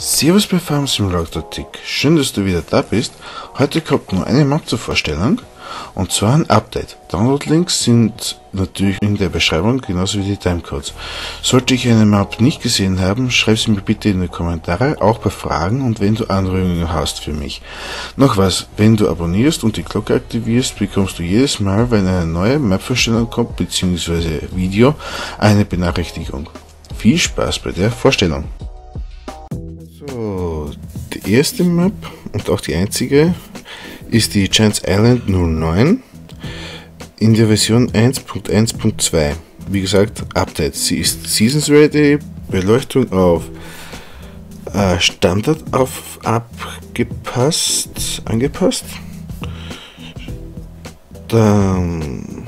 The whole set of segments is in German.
Servus bei Farm Simulator Tick. Schön, dass du wieder da bist. Heute kommt nur eine Map zur Vorstellung und zwar ein Update. Download-Links sind natürlich in der Beschreibung, genauso wie die Timecodes. Sollte ich eine Map nicht gesehen haben, schreib sie mir bitte in die Kommentare, auch bei Fragen und wenn du Anregungen hast für mich. Noch was, wenn du abonnierst und die Glocke aktivierst, bekommst du jedes Mal, wenn eine neue Map-Vorstellung kommt, bzw. Video, eine Benachrichtigung. Viel Spaß bei der Vorstellung! Erste Map und auch die einzige ist die Chance Island 09 in der Version 1.1.2. Wie gesagt, Update. Sie ist Seasons Ready, Beleuchtung auf äh, Standard auf abgepasst, angepasst. Dann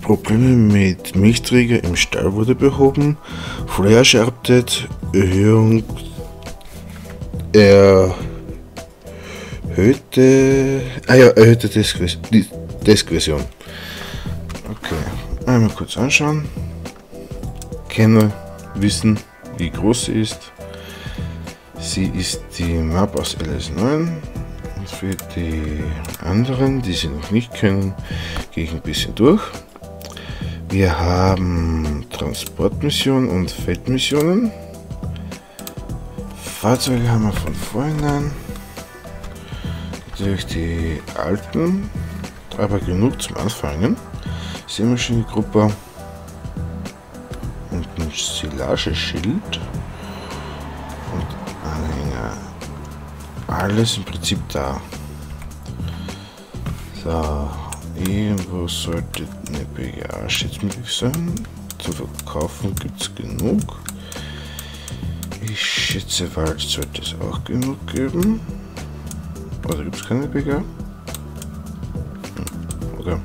Probleme mit Milchträger im Stall wurde behoben. Flash Update, Erhöhung erhöhte, ah ja, erhöhte Diskversion. Okay, einmal kurz anschauen. Kenne, wissen, wie groß sie ist. Sie ist die Map aus LS9. Und für die anderen, die sie noch nicht kennen, gehe ich ein bisschen durch. Wir haben Transportmissionen und Feldmissionen. Fahrzeuge haben wir von vornherein. Natürlich die alten, aber genug zum Anfangen. Seemaschinengruppe und ein Silageschild und Anhänger. Alles im Prinzip da. So, irgendwo sollte eine möglich sein. Zu verkaufen gibt es genug. Schätze, Wald sollte es auch genug geben. Oder gibt es keine? Hm, okay.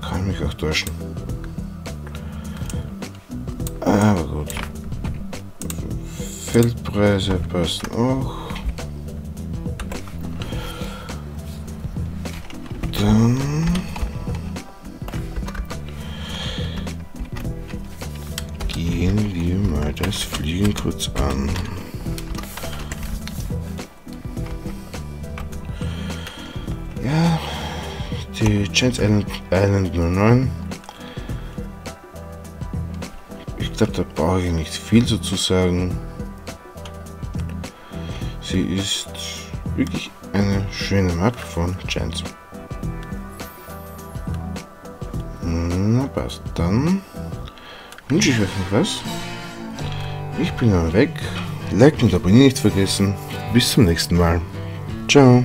Kann mich auch täuschen. Aber gut. Feldpreise passen auch. Dann gehen wir mal das Fliegen kurz an. Ja, die Chance Island, Island 09. Ich glaube, da brauche ich nicht viel sozusagen. Sie ist wirklich eine schöne Map von Chance. Na passt, dann wünsche ich euch noch was. Ich bin dann weg. Like und abonnieren nicht vergessen. Bis zum nächsten Mal. Ciao.